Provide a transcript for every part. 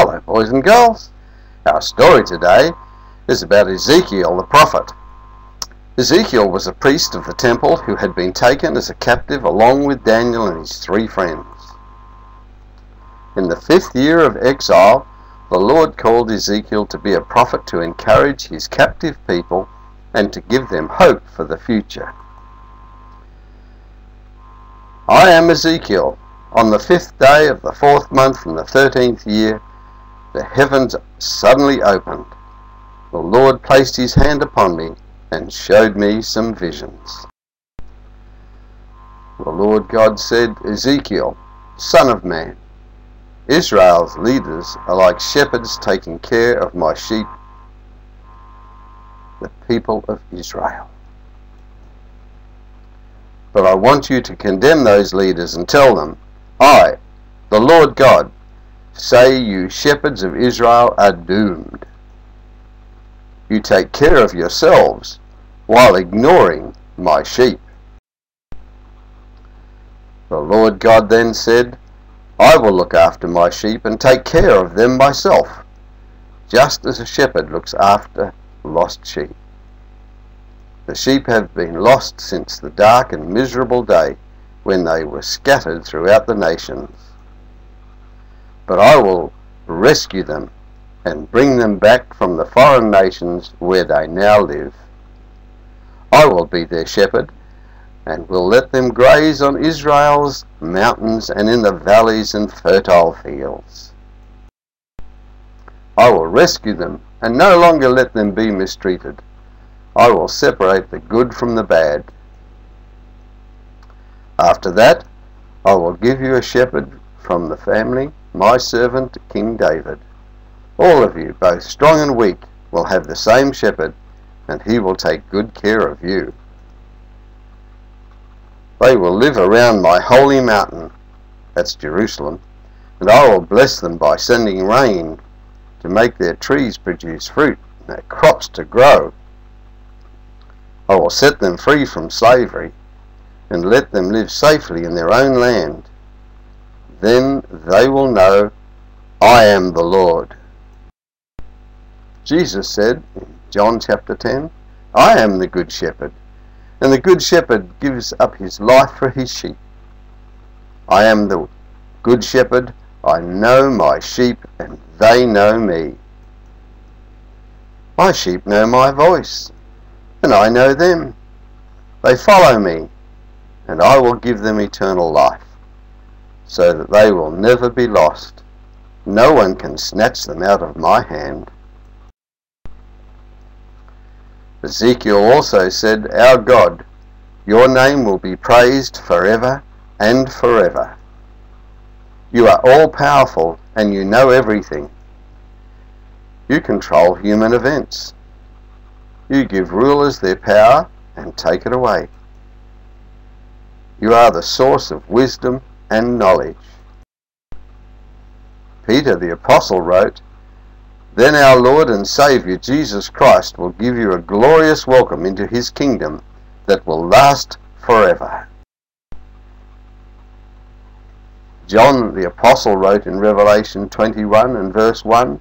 Hello, boys and girls. Our story today is about Ezekiel the prophet. Ezekiel was a priest of the temple who had been taken as a captive along with Daniel and his three friends. In the fifth year of exile, the Lord called Ezekiel to be a prophet to encourage his captive people and to give them hope for the future. I am Ezekiel. On the fifth day of the fourth month in the thirteenth year, the heavens suddenly opened. The Lord placed his hand upon me and showed me some visions. The Lord God said, Ezekiel, son of man, Israel's leaders are like shepherds taking care of my sheep, the people of Israel. But I want you to condemn those leaders and tell them, I, the Lord God, say you shepherds of Israel are doomed. You take care of yourselves while ignoring my sheep. The Lord God then said, I will look after my sheep and take care of them myself, just as a shepherd looks after lost sheep. The sheep have been lost since the dark and miserable day when they were scattered throughout the nations. But I will rescue them and bring them back from the foreign nations where they now live. I will be their shepherd, and will let them graze on Israel's mountains and in the valleys and fertile fields. I will rescue them, and no longer let them be mistreated. I will separate the good from the bad. After that, I will give you a shepherd from the family, my servant King David. All of you, both strong and weak, will have the same shepherd, and he will take good care of you. They will live around my holy mountain, that's Jerusalem, and I will bless them by sending rain to make their trees produce fruit and their crops to grow. I will set them free from slavery and let them live safely in their own land. Then they will know I am the Lord. Jesus said in John chapter 10, I am the good shepherd, and the good shepherd gives up his life for his sheep. I am the good shepherd, I know my sheep, and they know me. My sheep know my voice, and I know them. They follow me, and I will give them eternal life, so that they will never be lost. No one can snatch them out of my hand. Ezekiel also said, Our God, your name will be praised forever and forever. You are all powerful and you know everything. You control human events. You give rulers their power and take it away. You are the source of wisdom and knowledge. Peter the Apostle wrote, then our Lord and Saviour Jesus Christ will give you a glorious welcome into his kingdom that will last forever. John the Apostle wrote in Revelation 21 and verse 1,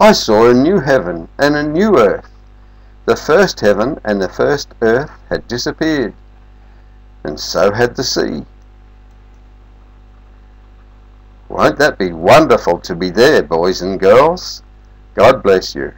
I saw a new heaven and a new earth. The first heaven and the first earth had disappeared, and so had the sea. Won't that be wonderful to be there, boys and girls? God bless you.